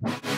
you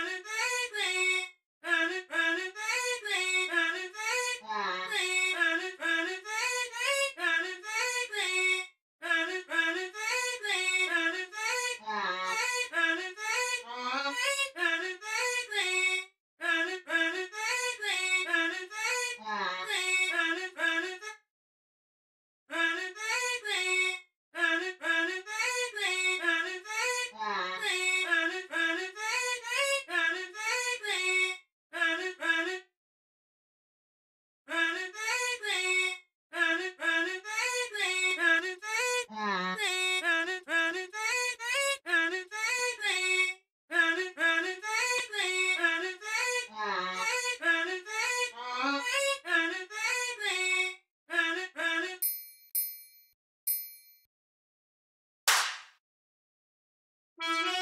Mm-hmm.